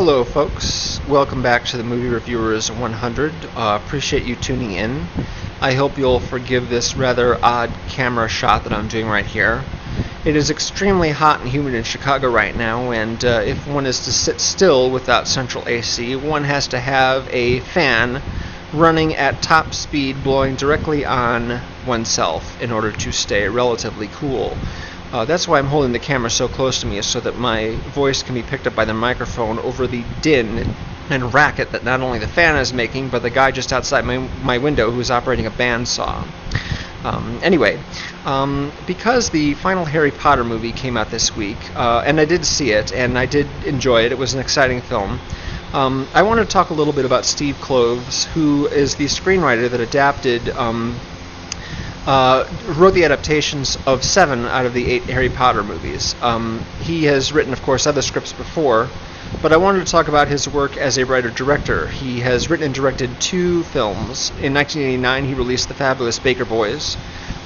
Hello, folks. Welcome back to the Movie Reviewers 100. Uh, appreciate you tuning in. I hope you'll forgive this rather odd camera shot that I'm doing right here. It is extremely hot and humid in Chicago right now, and uh, if one is to sit still without central AC, one has to have a fan running at top speed blowing directly on oneself in order to stay relatively cool. Uh, that's why I'm holding the camera so close to me, is so that my voice can be picked up by the microphone over the din and racket that not only the fan is making, but the guy just outside my, my window who's operating a bandsaw. Um, anyway, um, because the final Harry Potter movie came out this week, uh, and I did see it, and I did enjoy it, it was an exciting film. Um, I want to talk a little bit about Steve Kloves, who is the screenwriter that adapted um, uh, wrote the adaptations of seven out of the eight Harry Potter movies. Um, he has written, of course, other scripts before, but I wanted to talk about his work as a writer-director. He has written and directed two films. In 1989, he released The Fabulous Baker Boys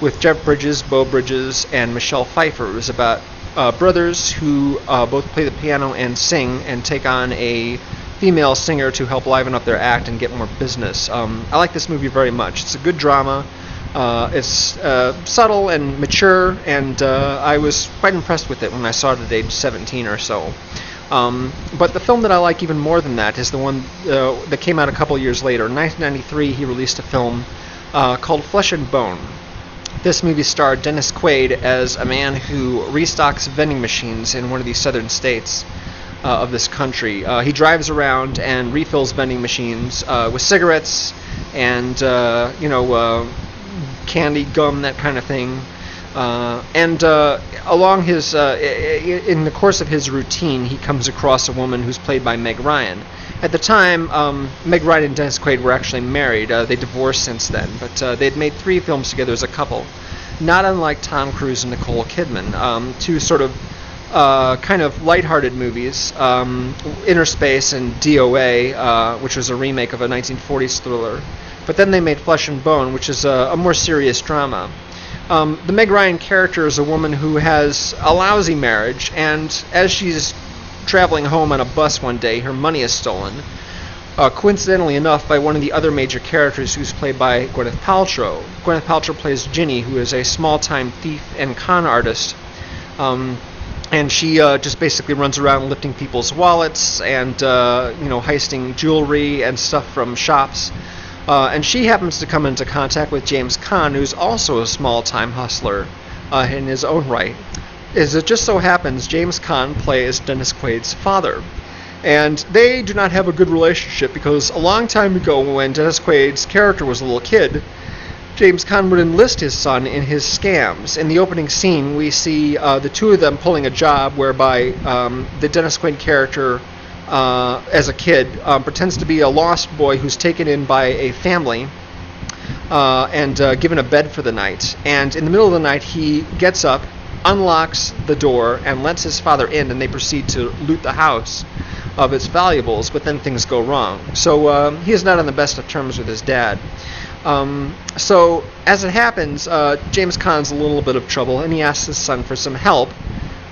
with Jeff Bridges, Beau Bridges, and Michelle Pfeiffer. It was about uh, brothers who uh, both play the piano and sing and take on a female singer to help liven up their act and get more business. Um, I like this movie very much. It's a good drama. Uh, it's uh, subtle and mature, and uh, I was quite impressed with it when I saw it at age 17 or so. Um, but the film that I like even more than that is the one uh, that came out a couple years later. In 1993, he released a film uh, called Flesh and Bone. This movie starred Dennis Quaid as a man who restocks vending machines in one of the southern states. Uh, of this country. Uh, he drives around and refills vending machines uh, with cigarettes and uh, you know candy, gum, that kind of thing. Uh, and uh, along his, uh, in the course of his routine, he comes across a woman who's played by Meg Ryan. At the time, um, Meg Ryan and Dennis Quaid were actually married. Uh, they divorced since then, but uh, they'd made three films together as a couple. Not unlike Tom Cruise and Nicole Kidman, um, two sort of uh, kind of lighthearted movies, um, Innerspace and DOA, which was a remake of a 1940s thriller. But then they made Flesh and Bone, which is a, a more serious drama. Um, the Meg Ryan character is a woman who has a lousy marriage, and as she's traveling home on a bus one day, her money is stolen. Uh, coincidentally enough, by one of the other major characters who's played by Gwyneth Paltrow. Gwyneth Paltrow plays Ginny, who is a small time thief and con artist. Um, and she uh, just basically runs around lifting people's wallets and, uh, you know, heisting jewelry and stuff from shops. Uh, and she happens to come into contact with James Caan, who's also a small time hustler uh, in his own right. As it just so happens, James Caan plays Dennis Quaid's father. And they do not have a good relationship because a long time ago, when Dennis Quaid's character was a little kid, James Caan would enlist his son in his scams. In the opening scene, we see uh, the two of them pulling a job whereby um, the Dennis Quaid character uh, as a kid, um, pretends to be a lost boy who's taken in by a family uh, and uh, given a bed for the night. And in the middle of the night, he gets up, unlocks the door, and lets his father in, and they proceed to loot the house of its valuables, but then things go wrong. So uh, he is not on the best of terms with his dad. Um, so, as it happens, uh, James Caan's a little bit of trouble, and he asks his son for some help.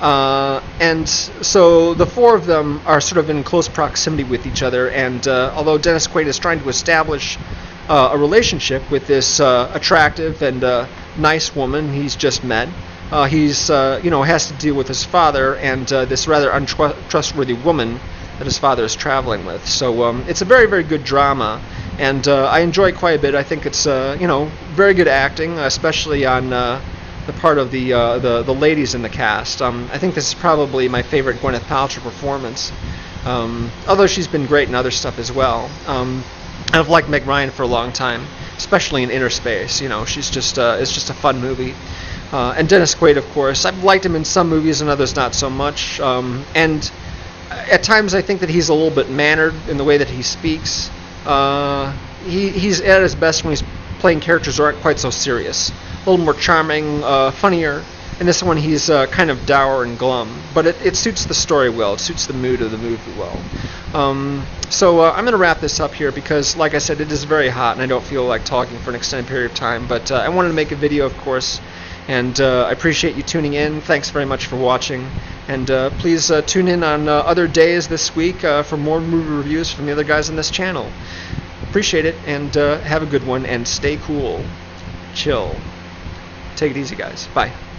Uh, and so the four of them are sort of in close proximity with each other. And uh, although Dennis Quaid is trying to establish uh, a relationship with this uh, attractive and uh, nice woman he's just met, uh, he's you know has to deal with his father and this rather untrustworthy woman that his father is traveling with. So um, it's a very very good drama. And I enjoy it quite a bit. I think it's, you know, very good acting, especially on the part of the uh, the the ladies in the cast. Um, I think this is probably my favorite Gwyneth Paltrow performance. Um, although she's been great in other stuff as well. Um, I've liked Meg Ryan for a long time, especially in Innerspace. You know, she's just uh, it's just a fun movie. Uh, and Dennis Quaid, of course, I've liked him in some movies and others not so much. Um, and at times, I think that he's a little bit mannered in the way that he speaks. Uh, he, he's at his best when he's playing characters who aren't quite so serious a little more charming, uh, funnier. In this one, he's uh, kind of dour and glum, but it, it, suits the story well. It suits the mood of the movie well. Um, so uh, I'm going to wrap this up here because, like I said, it is very hot and I don't feel like talking for an extended period of time. But uh, I wanted to make a video, of course, And uh, I appreciate you tuning in. Thanks very much for watching. And uh, please uh, tune in on other days this week for more movie reviews from the other guys on this channel. Appreciate it, and have a good one, and stay cool. Chill. Take it easy, guys. Bye.